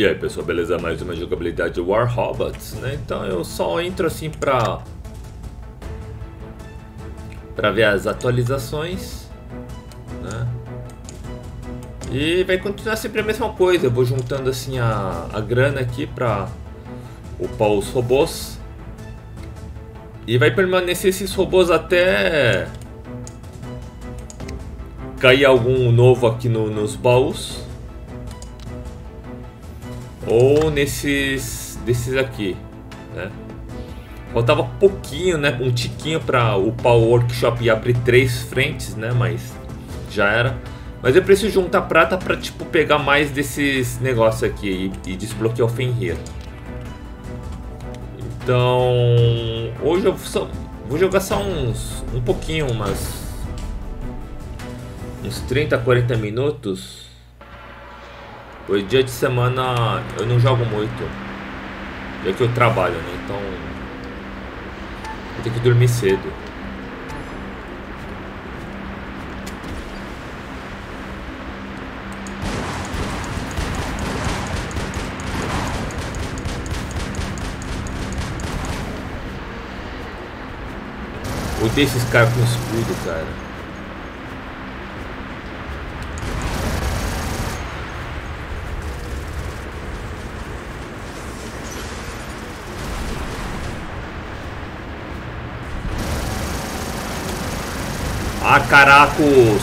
E aí pessoal, beleza? Mais uma jogabilidade de War Robots, né? Então eu só entro assim pra... Pra ver as atualizações, né? E vai continuar sempre a mesma coisa, eu vou juntando assim a, a grana aqui pra upar os robôs. E vai permanecer esses robôs até cair algum novo aqui no, nos baús ou nesses desses aqui, né? Faltava pouquinho, né? Um tiquinho para o workshop e abrir três frentes, né? Mas já era. Mas eu preciso juntar prata para tipo pegar mais desses negócios aqui e, e desbloquear o Fenrir. Então, hoje eu só, vou jogar só uns um pouquinho, umas uns 30, 40 minutos Hoje dia de semana eu não jogo muito. Já que eu trabalho, né? Então. Eu tenho que dormir cedo. Odeio esses caras com escudo, cara. Ah, caracos!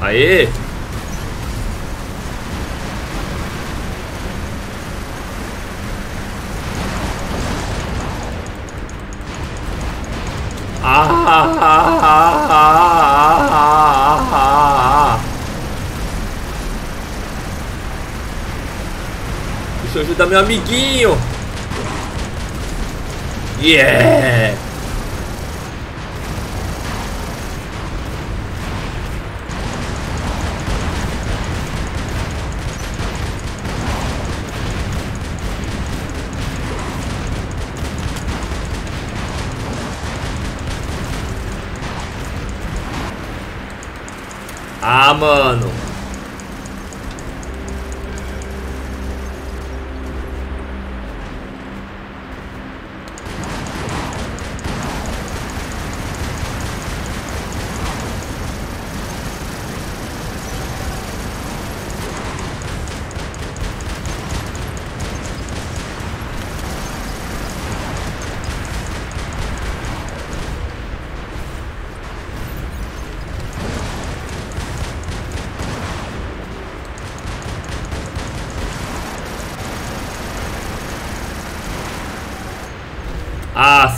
Aê! Meu amiguinho. Yeah!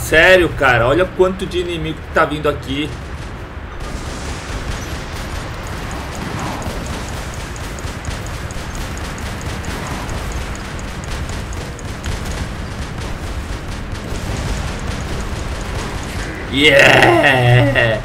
Sério, cara? Olha quanto de inimigo que tá vindo aqui. Yeah!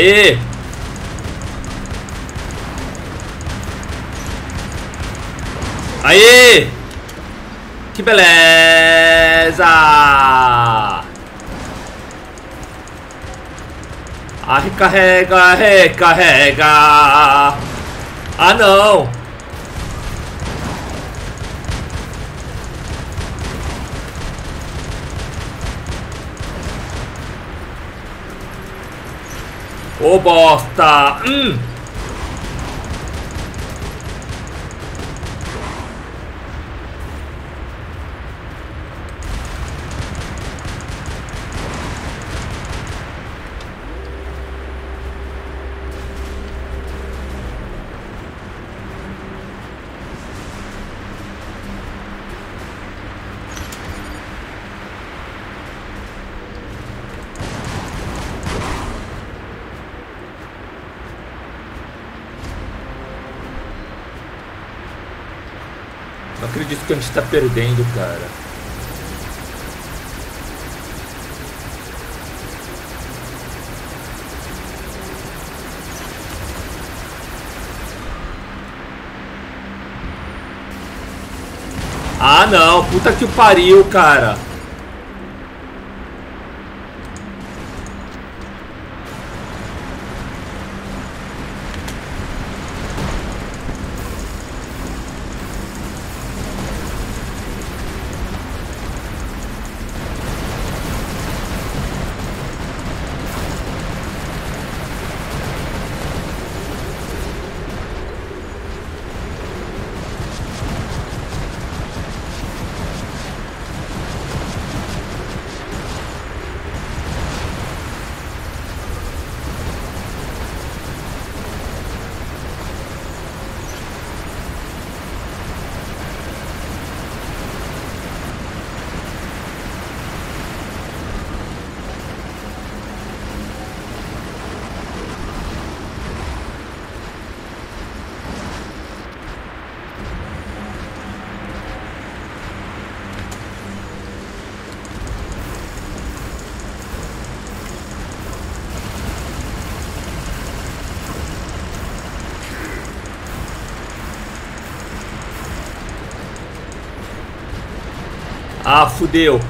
Aê! Aê! Que beleza! Ah, recarrega, recarrega! Ah, não! Ô, bosta! Hum! Gente tá perdendo, cara. Ah, não. Puta que pariu, cara. Ah, fudeu.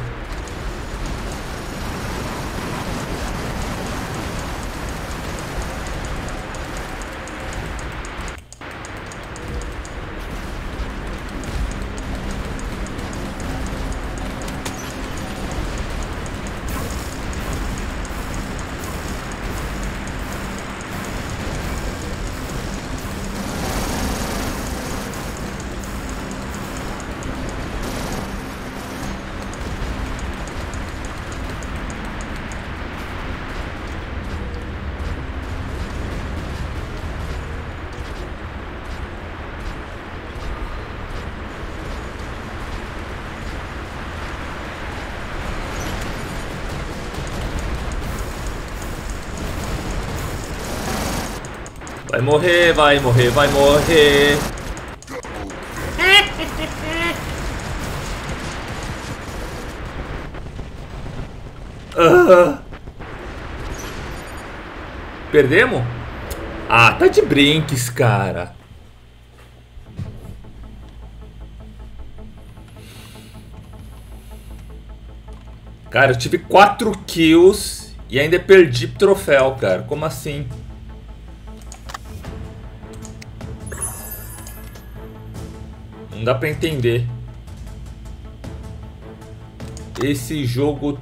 Vai morrer, vai morrer, vai morrer. Uh. Perdemos? Ah, tá de brinques, cara. Cara, eu tive 4 kills e ainda perdi troféu, cara. Como assim? Não dá pra entender. Esse jogo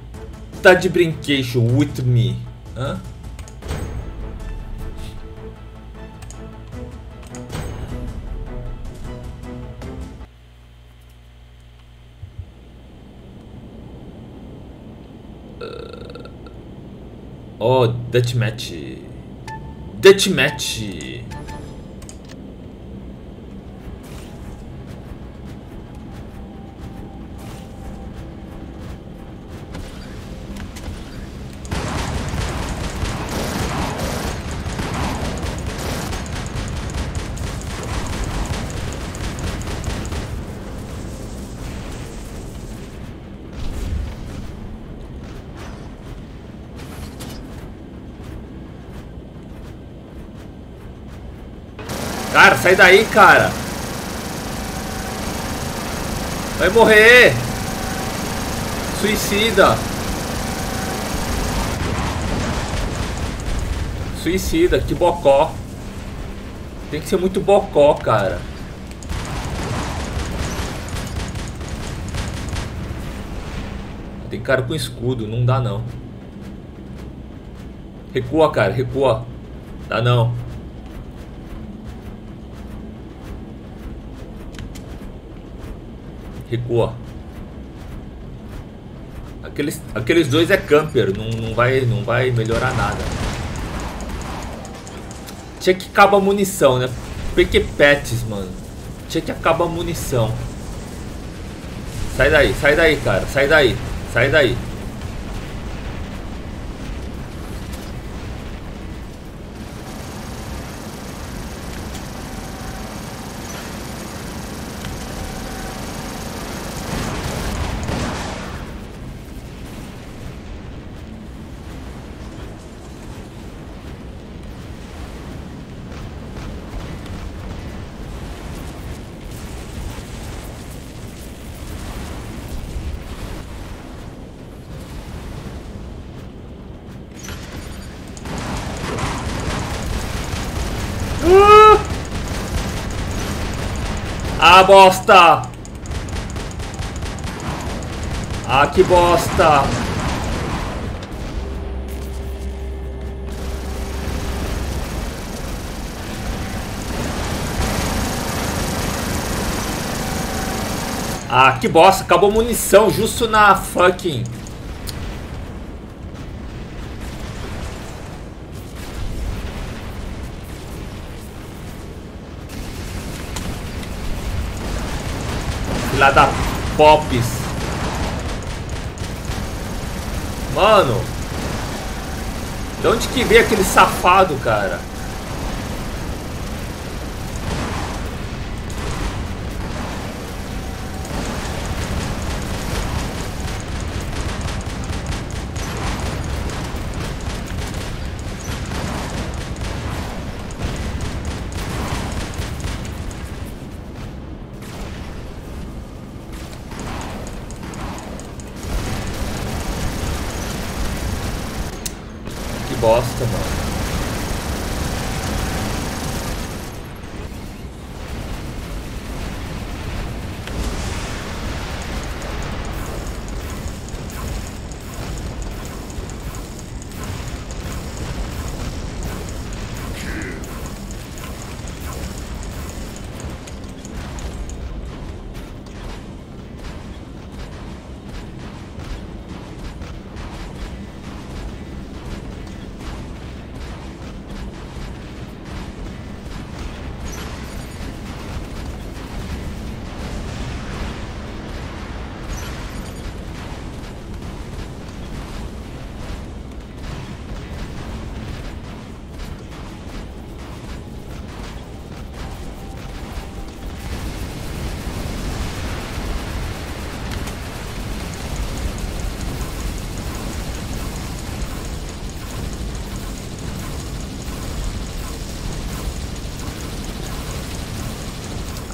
tá de brinquedo with me. Hã? Uh, oh, Deathmatch. Deathmatch. Cara, sai daí, cara. Vai morrer. Suicida. Suicida, que bocó. Tem que ser muito bocó, cara. Tem cara com escudo, não dá não. Recua, cara, recua. Dá não. Recua. Aqueles, aqueles dois é camper, não, não, vai, não vai melhorar nada. Tinha que acabar a munição, né? PQ Pets, mano. Tinha que acabar a munição. Sai daí, sai daí, cara. Sai daí, sai daí. Ah, bosta! Ah, que bosta! Ah, que bosta, acabou munição justo na fucking... Filha da Pops. Mano. De onde que veio aquele safado, cara?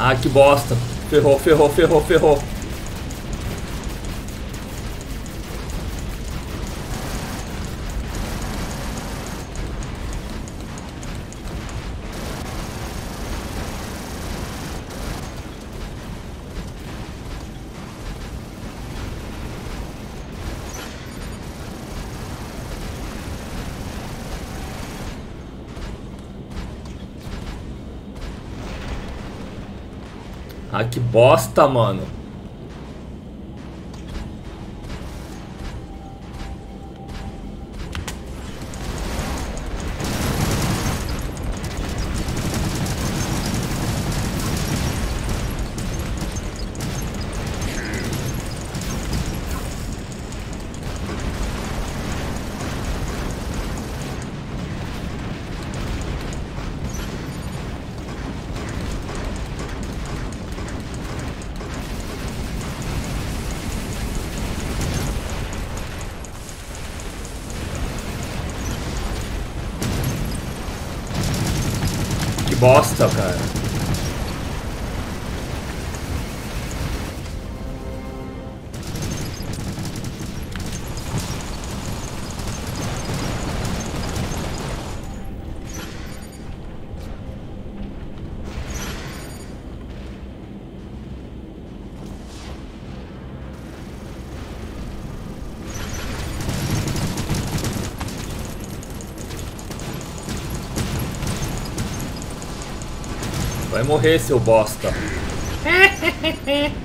Ah, que bosta. Ferrou, ferrou, ferrou, ferrou. Bosta, mano. Bosta, cara. Morrer, seu bosta.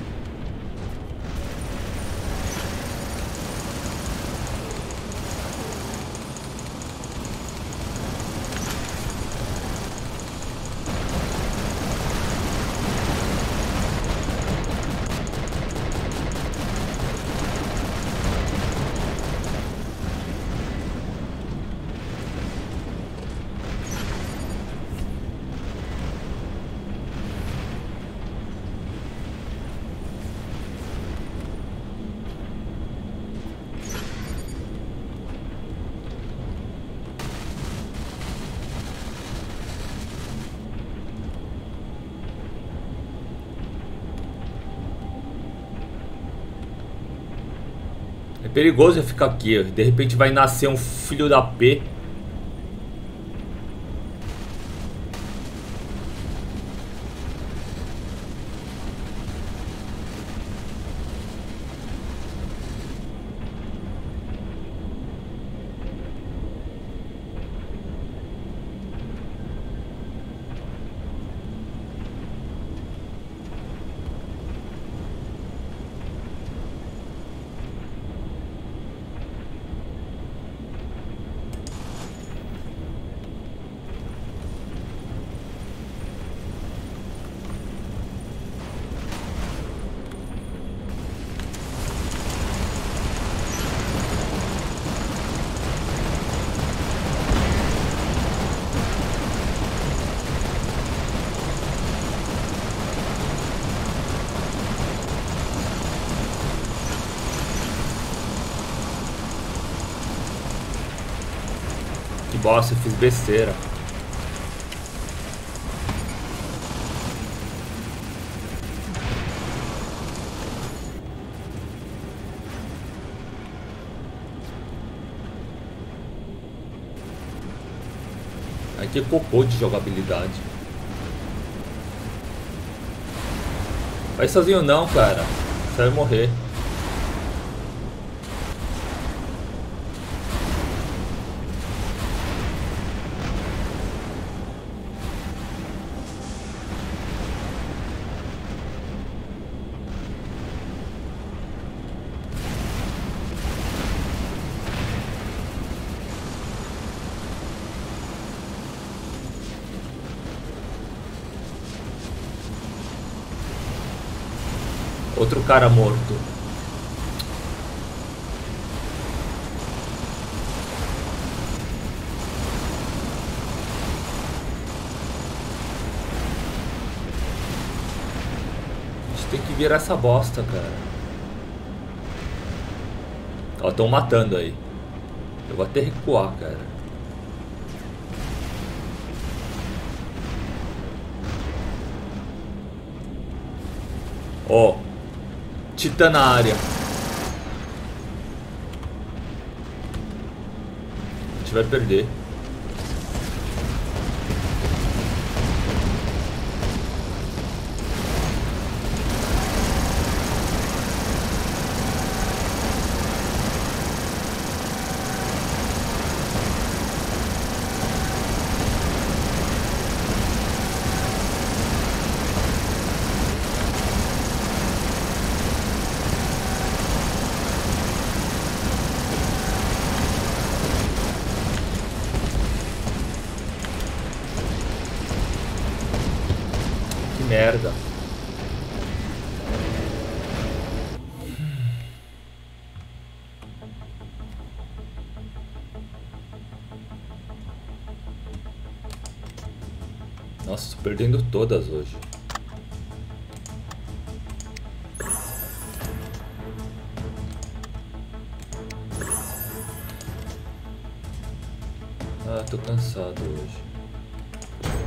perigoso eu ficar aqui. De repente vai nascer um filho da P. bosta, eu fiz besteira. Aí que cocô de jogabilidade. Vai sozinho não, cara. Você vai morrer. Outro cara morto. A gente tem que virar essa bosta, cara. Ó, estão matando aí. Eu vou até recuar, cara. Ó. Titã na área. A gente vai perder. Merda. Nossa, tô perdendo todas hoje. Ah, tô cansado hoje.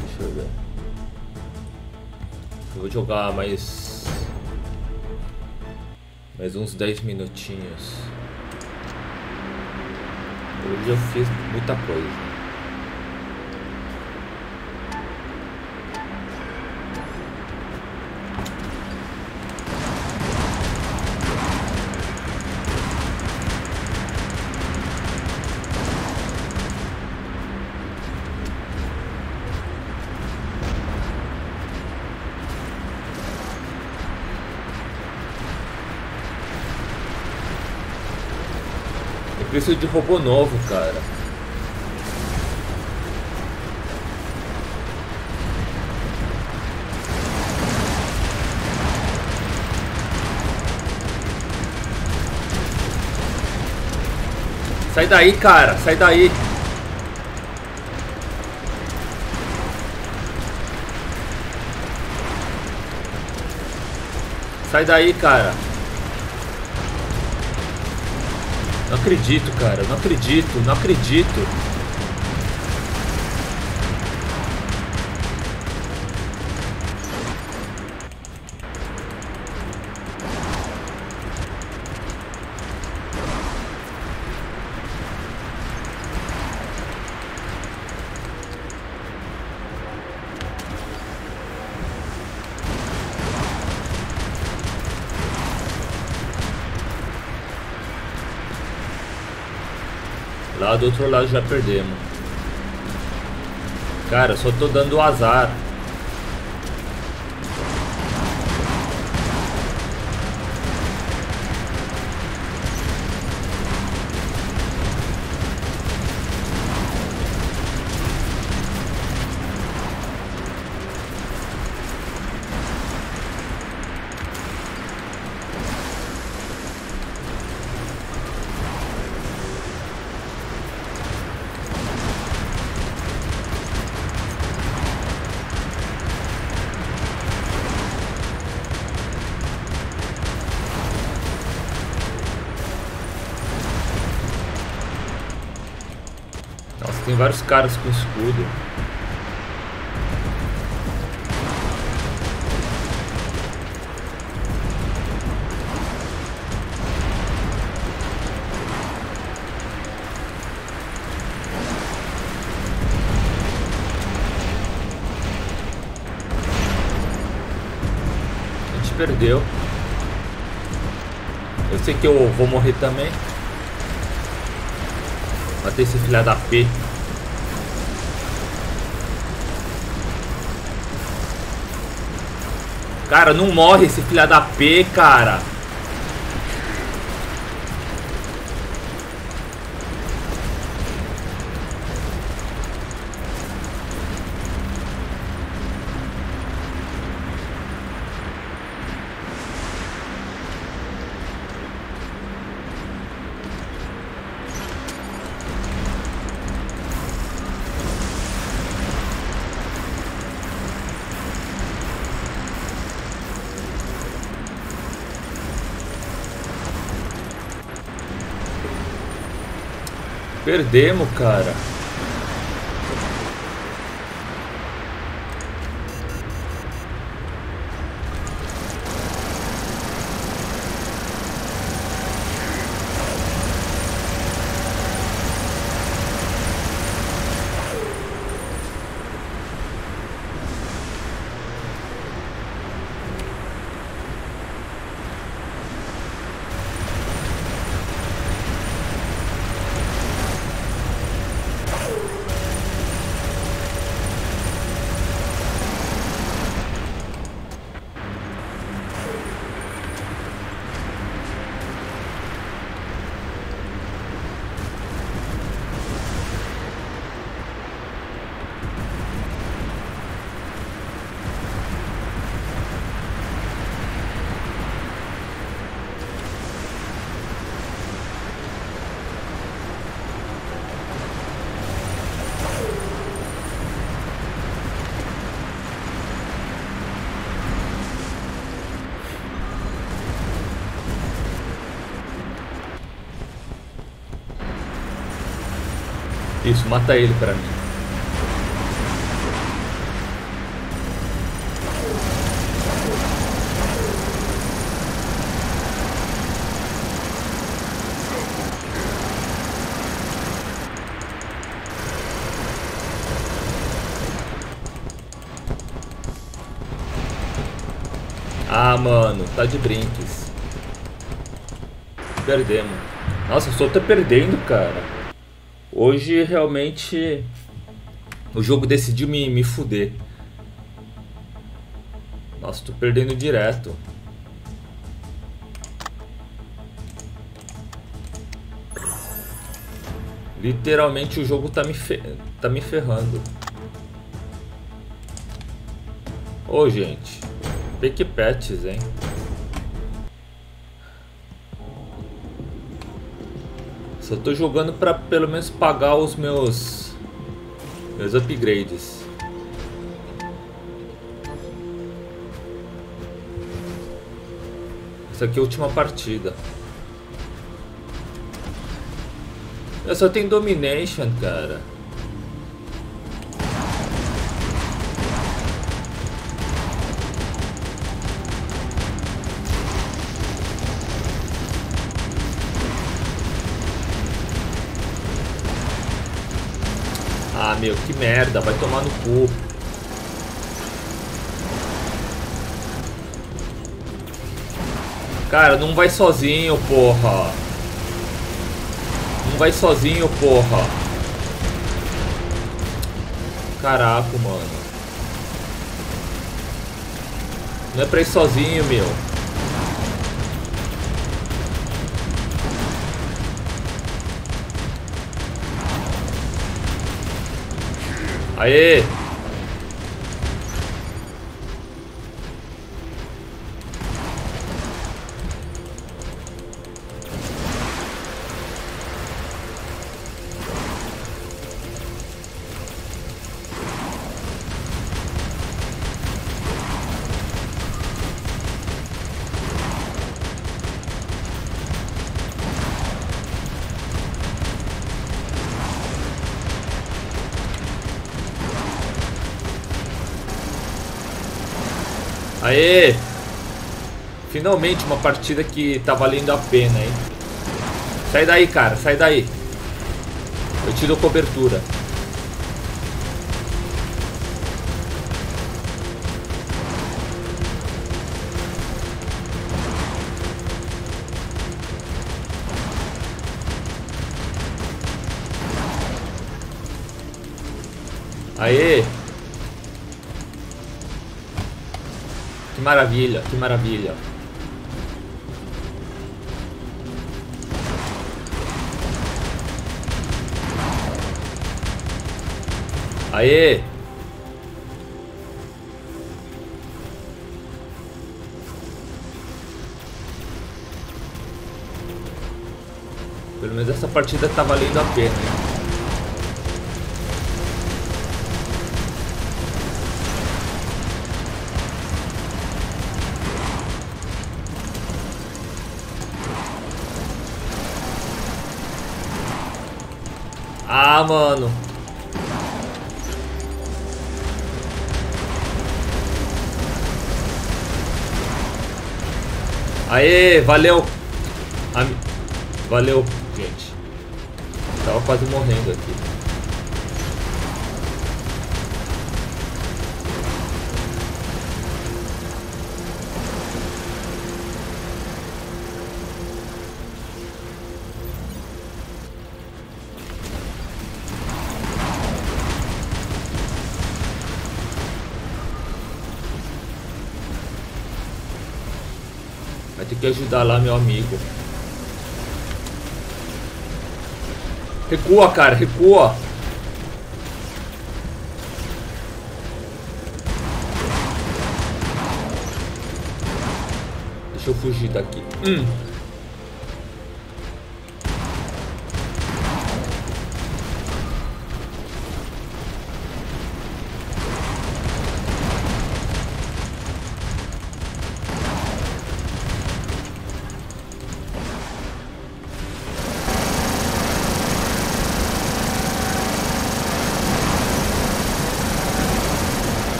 Deixa eu ver. Vou jogar mais. Mais uns 10 minutinhos. Hoje eu fiz muita coisa. Preciso de robô novo, cara. Sai daí, cara. Sai daí. Sai daí, cara. Não acredito, cara. Não acredito. Não acredito. Do outro lado já perdemos. Cara, só tô dando azar. Vários caras com escudo. A gente perdeu. Eu sei que eu vou morrer também. Matei esse filha da P. Cara, não morre esse filha da P, cara. Perdemos, cara. Isso, mata ele pra mim. Ah, mano, tá de brinques. Perdemos. Nossa, eu só tô perdendo, cara. Hoje realmente o jogo decidiu me, me fuder. Nossa, tô perdendo direto. Literalmente o jogo tá me, tá me ferrando. Ô, oh, gente. Big patches, hein? Só tô jogando pra pelo menos pagar os meus meus upgrades. Essa aqui é a última partida. Eu só tenho Domination, cara. Meu, que merda, vai tomar no cu. Cara, não vai sozinho, porra. Não vai sozinho, porra. Caraca, mano. Não é pra ir sozinho, meu. Aê! Aê! Finalmente uma partida que tá valendo a pena, hein? Sai daí, cara, sai daí. Eu dou cobertura. Aê! Maravilha, que maravilha. Aê! Pelo menos essa partida tá valendo a pena, hein? Mano. Aê, valeu. Valeu, gente. Tava quase morrendo aqui. Que ajudar lá meu amigo. Recua, cara, recua. Deixa eu fugir daqui. Hum.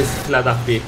Esse filho da P.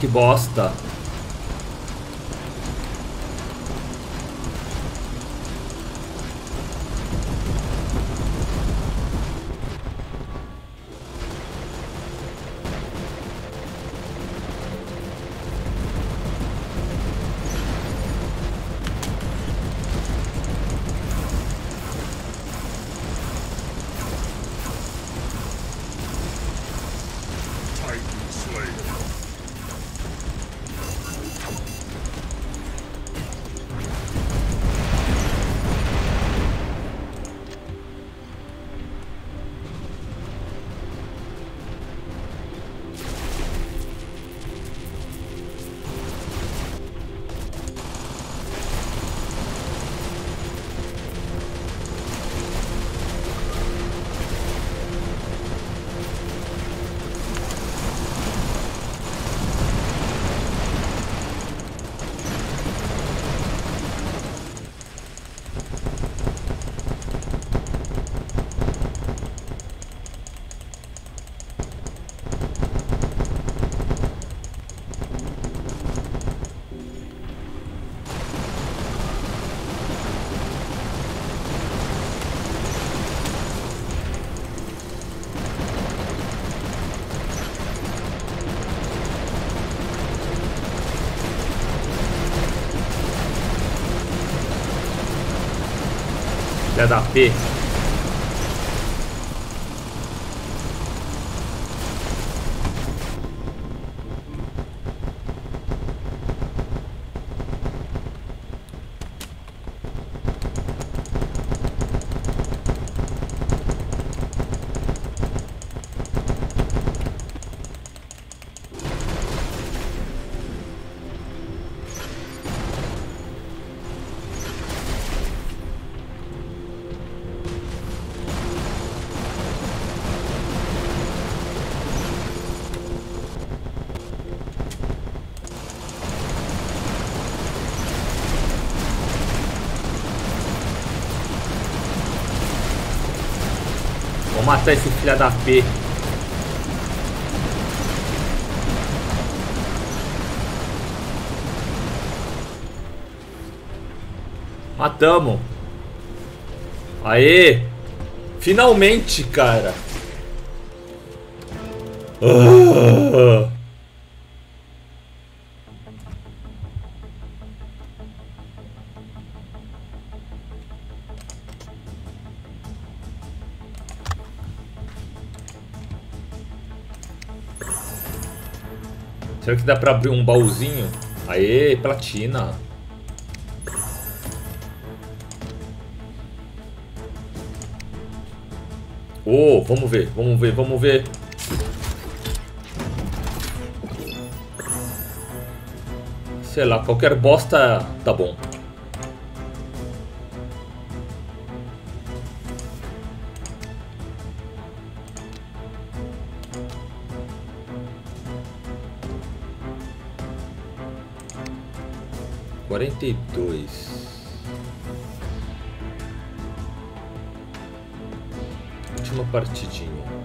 Que bosta. Filha da P. matar esse filho da P. Matamos. Aê! Finalmente, cara. Ah. Que dá pra abrir um baúzinho? Aê, platina. Oh, vamos ver, vamos ver, vamos ver. Sei lá, qualquer bosta tá bom. Quarenta e dois. Última partidinha.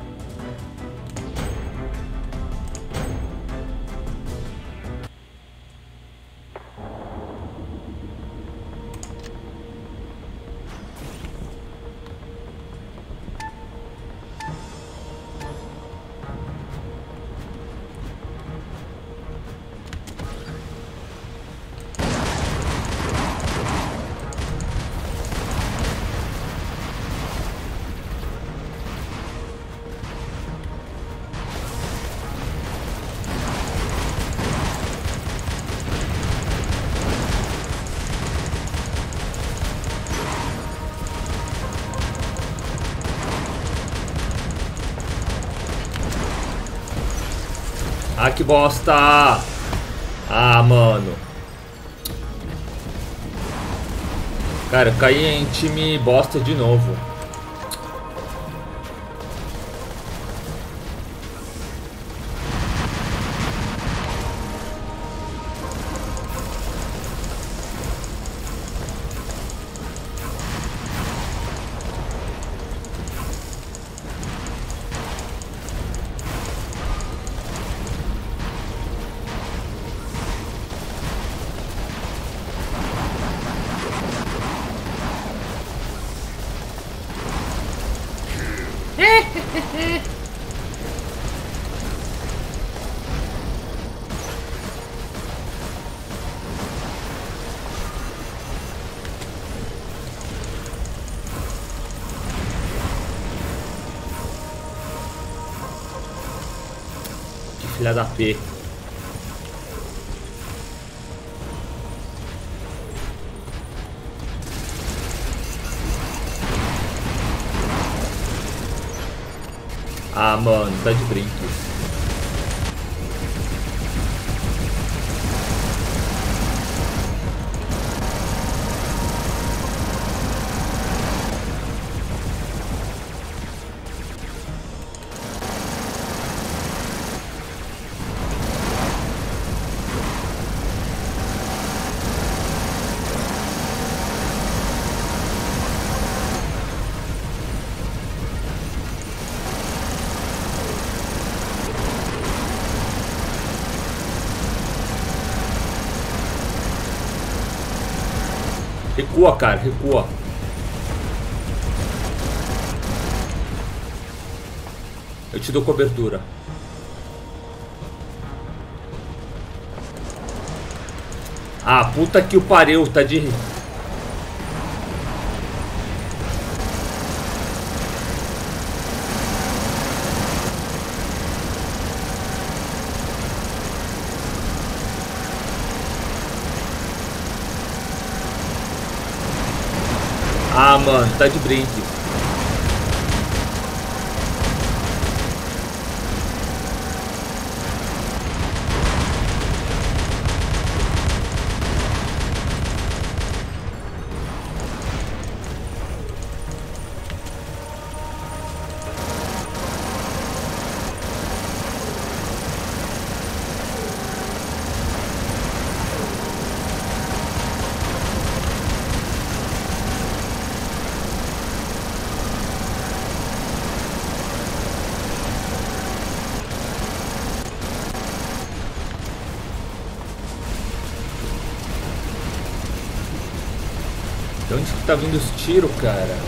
Bosta! Ah, mano. Cara, eu caí em time bosta de novo. Filha da P. Ah, mano, tá de brinco. Recua, cara, recua. Eu te dou cobertura. Ah, puta que o pariu, tá de... Ah, tá de brinque. Tá vindo os tiros, cara?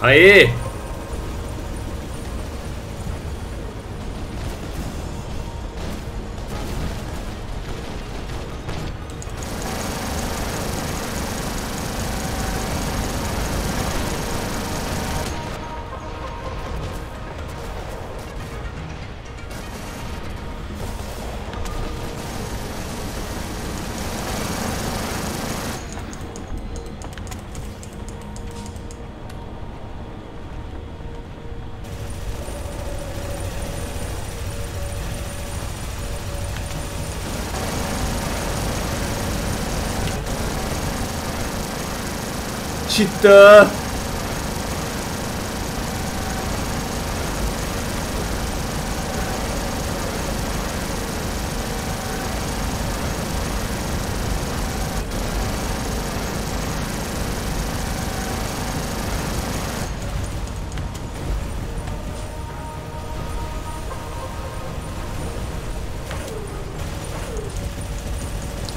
Aê! Titã!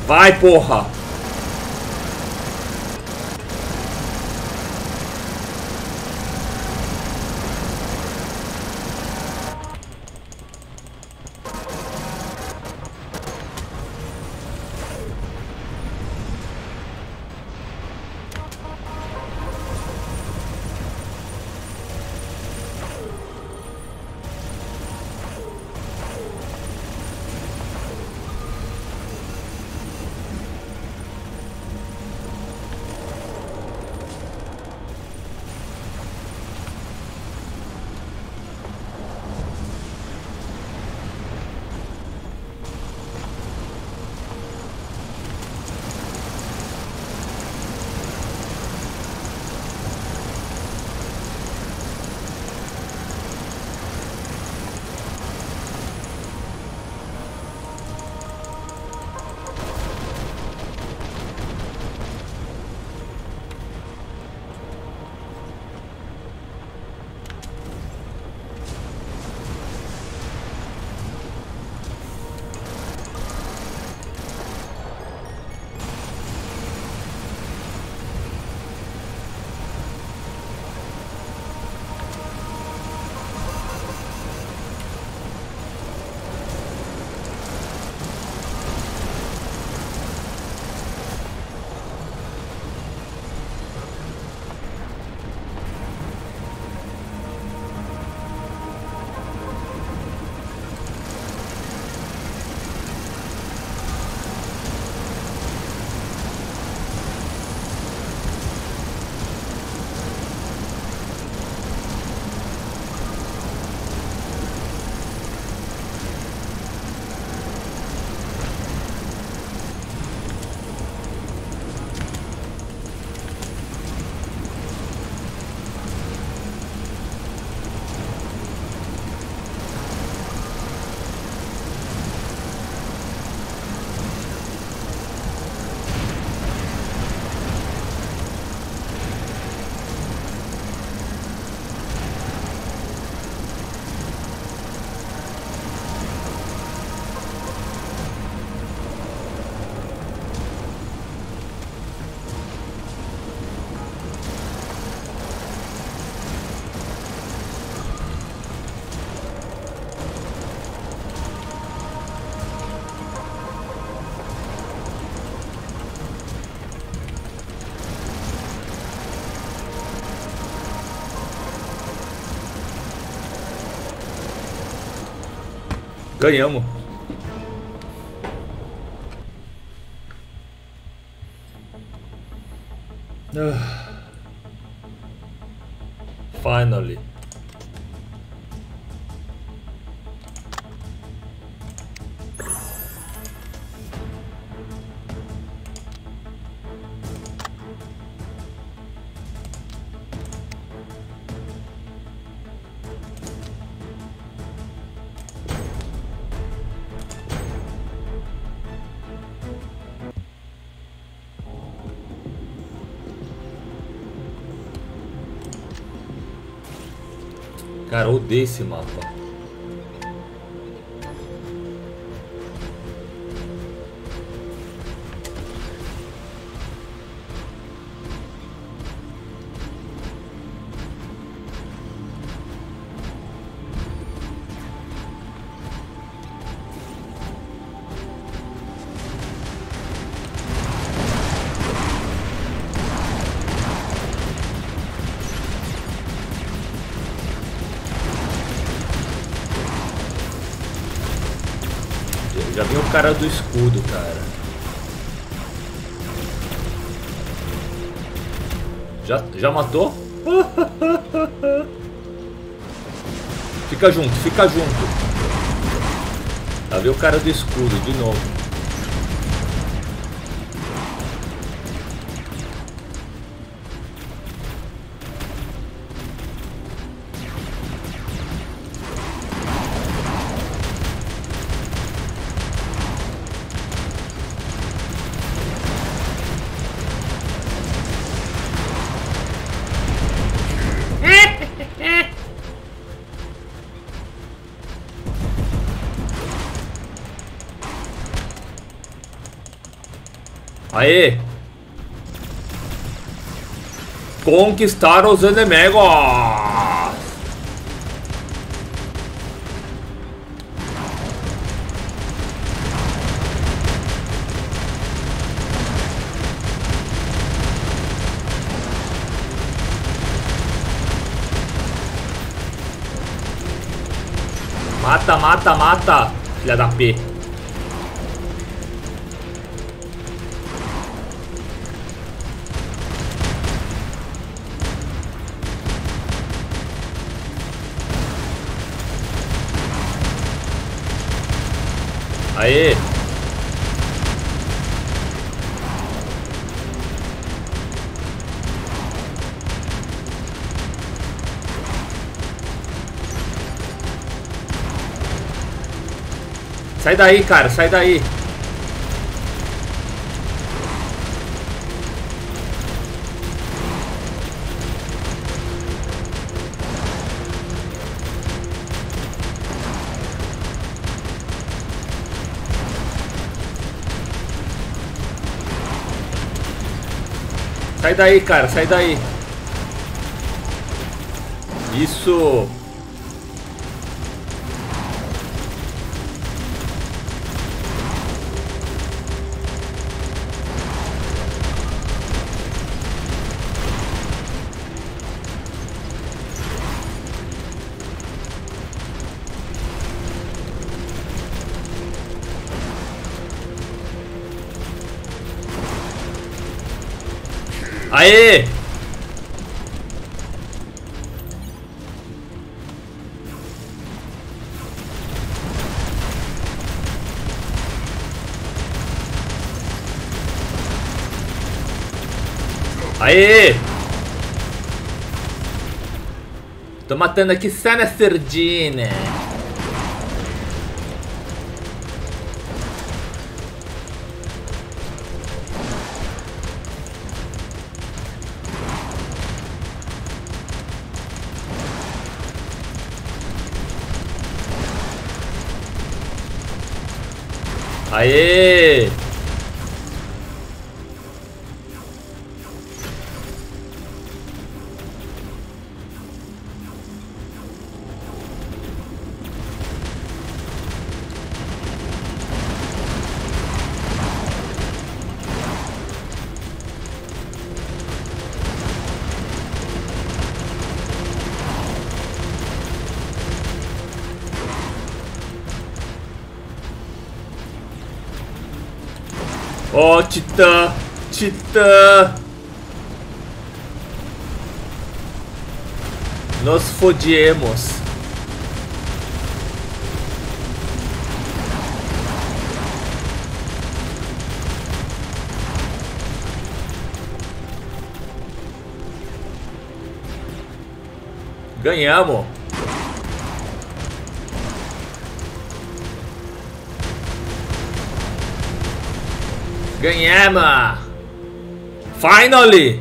Vai, porra! Ganhamos. Cara, eu odeio esse mapa. Cara do escudo, cara. Já, já matou? fica junto, fica junto. Já vi o cara do escudo de novo. Aê! Conquistar os inimigos! Mata, mata, mata, filha da P. Sai daí, cara, sai daí. Sai daí, cara, sai daí. Isso. Aê! Aê! Tô matando aqui Sana Sardina. Aê! Oh, Titã! Titã! Nos fodiemos. Ganhamos. Ganhamos! Finally!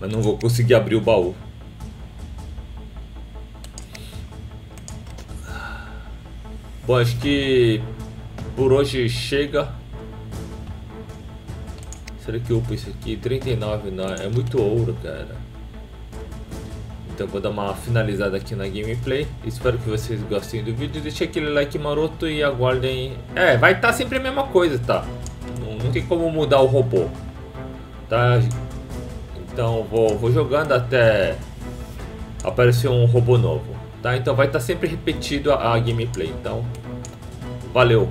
Mas não vou conseguir abrir o baú. Bom, acho que por hoje chega. Será que eu isso aqui? 39 não, é muito ouro, cara. Então vou dar uma finalizada aqui na gameplay. Espero que vocês gostem do vídeo. Deixe aquele like maroto e aguardem. É, vai estar tá sempre a mesma coisa, tá? Não, não tem como mudar o robô. Tá? Então vou, vou jogando até aparecer um robô novo. Tá? Então vai estar tá sempre repetido a, a gameplay. Então, valeu!